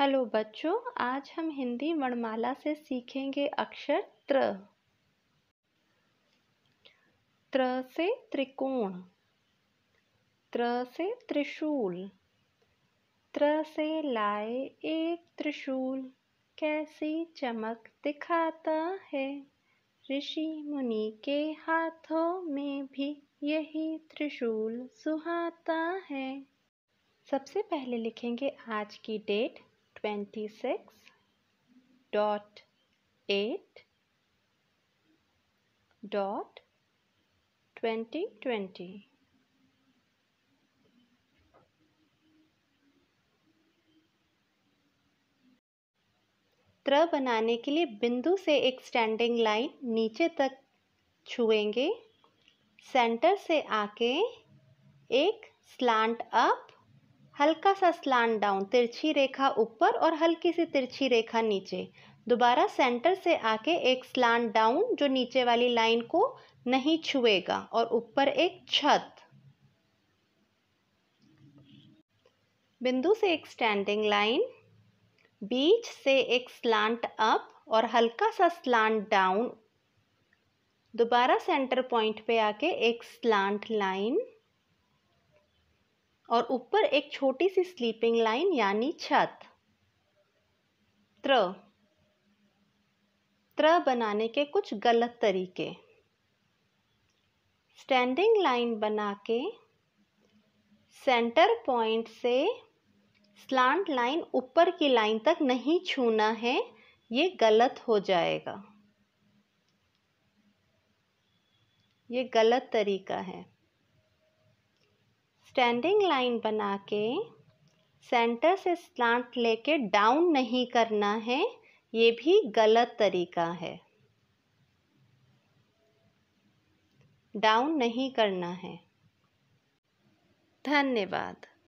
Hello बच्चों, आज हम हिंदी वर्णमाला से सीखेंगे अक्षर त्र। त्र से त्रिकोण। त्र से त्रिशूल। त्र से लाए एक त्रिशूल, कैसी चमक दिखाता है? ऋषि मुनि के हाथों में भी यही त्रिशूल सुहाता है। सबसे पहले लिखेंगे आज की date. Twenty six dot eight dot twenty twenty त्र बनाने के लिए बिंदु से एक स्टैंडिंग लाइन नीचे तक छुएँगे। सेंटर से आके एक स्लांट अप हल्का सा स्लान डाउन, तिरछी रेखा ऊपर और हल्की सी तिरछी रेखा नीचे। दोबारा सेंटर से आके एक स्लान डाउन जो नीचे वाली लाइन को नहीं छुएगा और ऊपर एक छत। बिंदु से एक स्टैंडिंग लाइन बीच से एक स्लांट अप और हल्का सा स्लांट डाउन। दोबारा सेंटर पॉइंट पे आके एक स्लांट लाइन और ऊपर एक छोटी सी स्लीपिंग लाइन यानी छत। त्र। त्र बनाने के कुछ गलत तरीके। स्टैंडिंग लाइन बना के सेंटर पॉइंट से स्लांट लाइन ऊपर की लाइन तक नहीं छूना है, ये गलत हो जाएगा। ये गलत तरीका है। स्टैंडिंग लाइन बना के सेंटर से स्लांट लेके डाउन नहीं करना है, ये भी गलत तरीका है। डाउन नहीं करना है। धन्यवाद।